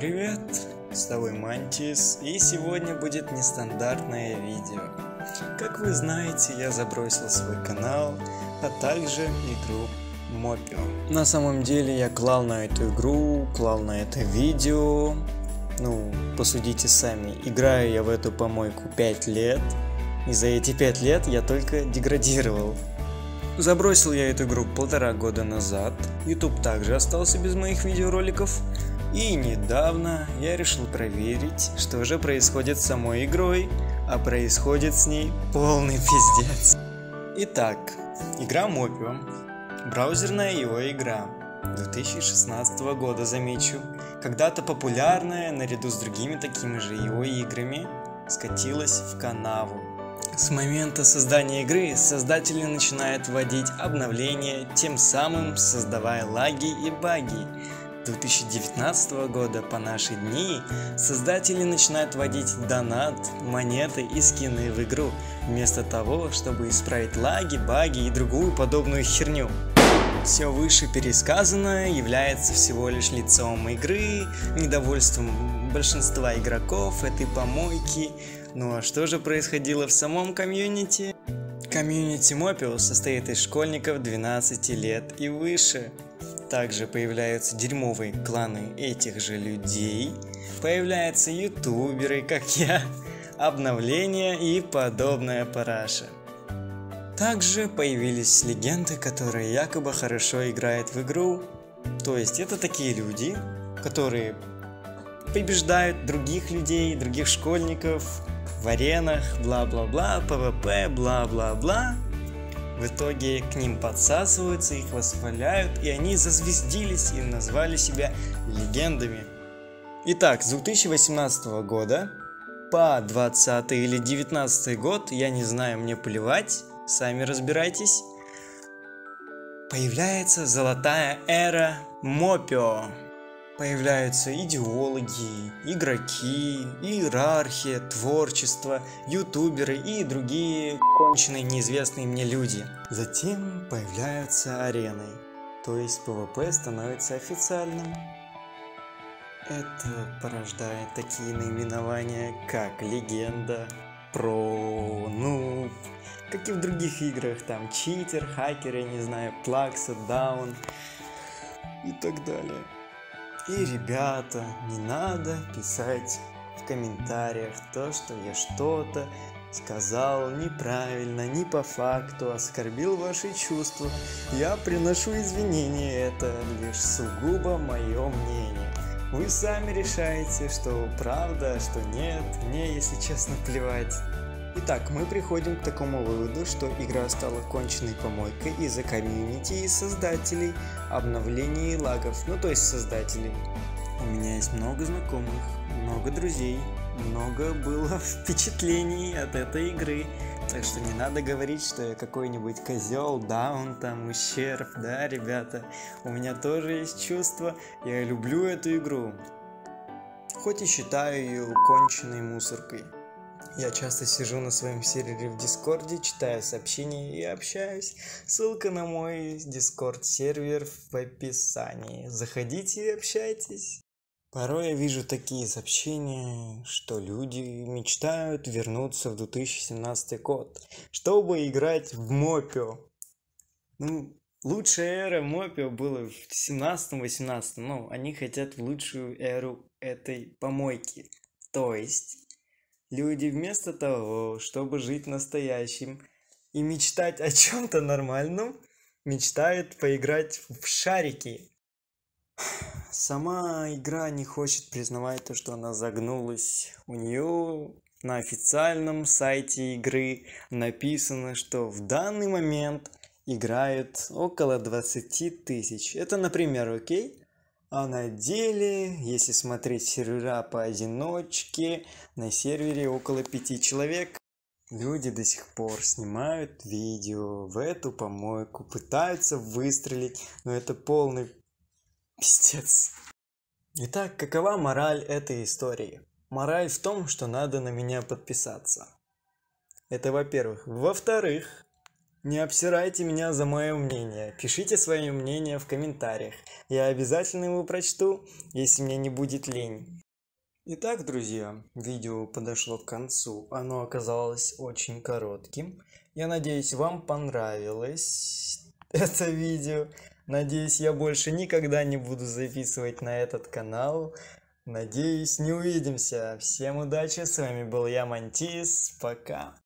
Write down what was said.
Привет, с тобой Мантис, и сегодня будет нестандартное видео. Как вы знаете, я забросил свой канал, а также игру Мопио. На самом деле я клал на эту игру, клал на это видео. Ну, посудите сами, играю я в эту помойку 5 лет, и за эти 5 лет я только деградировал. Забросил я эту игру полтора года назад, YouTube также остался без моих видеороликов, и недавно я решил проверить, что же происходит с самой игрой, а происходит с ней полный пиздец. Итак, игра Мопио, браузерная его игра, 2016 года замечу, когда-то популярная наряду с другими такими же его играми, скатилась в канаву. С момента создания игры создатели начинают вводить обновления, тем самым создавая лаги и баги. 2019 года по наши дни создатели начинают вводить донат, монеты и скины в игру, вместо того, чтобы исправить лаги, баги и другую подобную херню. Все выше пересказанное является всего лишь лицом игры, недовольством большинства игроков этой помойки. Ну а что же происходило в самом комьюнити? Комьюнити Mope.io состоит из школьников 12 лет и выше. Также появляются дерьмовые кланы этих же людей, появляются ютуберы, как я, обновления и подобная параша. Также появились легенды, которые якобы хорошо играют в игру. То есть это такие люди, которые побеждают других людей, других школьников в аренах, бла-бла-бла, PvP, бла-бла-бла. В итоге к ним подсасываются, их восхваляют, и они зазвездились и назвали себя легендами. Итак, с 2018 года по 20 или 19 год, я не знаю, мне плевать, сами разбирайтесь, появляется золотая эра Мопио. Появляются идеологи, игроки, иерархия, творчество, ютуберы и другие конченые неизвестные мне люди. Затем появляются арены, то есть PvP становится официальным. Это порождает такие наименования, как Легенда, Про, Нуб, как и в других играх, там Читер, Хакер, я не знаю, Плакса, Даун и так далее. И, ребята, не надо писать в комментариях то, что я что-то сказал неправильно, не по факту, оскорбил ваши чувства. Я приношу извинения, это лишь сугубо мое мнение. Вы сами решаете, что правда, что нет, мне, если честно, плевать. Итак, мы приходим к такому выводу, что игра стала конченной помойкой из-за комьюнити и создателей, обновлений и лагов, ну то есть создателей. У меня есть много знакомых, много друзей, много было впечатлений от этой игры. Так что не надо говорить, что я какой-нибудь козел, даун, там, ущерб, да, ребята. У меня тоже есть чувства, я люблю эту игру. Хоть и считаю ее конченной мусоркой. Я часто сижу на своем сервере в Дискорде, читаю сообщения и общаюсь. Ссылка на мой Дискорд сервер в описании. Заходите и общайтесь. Порой я вижу такие сообщения, что люди мечтают вернуться в 2017 год, чтобы играть в Мопио. Ну, лучшая эра Мопио была в 17-18, но они хотят лучшую эру этой помойки. То есть, Люди вместо того, чтобы жить настоящим и мечтать о чем-то нормальном, мечтают поиграть в шарики. Сама игра не хочет признавать то, что она загнулась. У нее на официальном сайте игры написано, что в данный момент играют около 20 тысяч. Это, например, окей? А на деле, если смотреть сервера поодиночке, на сервере около пяти человек. Люди до сих пор снимают видео в эту помойку, пытаются выстрелить, но это полный пиздец. Итак, какова мораль этой истории? Мораль в том, что надо на меня подписаться. Это во-первых. Во-вторых, не обсирайте меня за мое мнение. Пишите свое мнение в комментариях. Я обязательно его прочту, если мне не будет лень. Итак, друзья, видео подошло к концу. Оно оказалось очень коротким. Я надеюсь, вам понравилось это видео. Надеюсь, я больше никогда не буду записывать на этот канал. Надеюсь, не увидимся. Всем удачи, с вами был я, Мантис. Пока.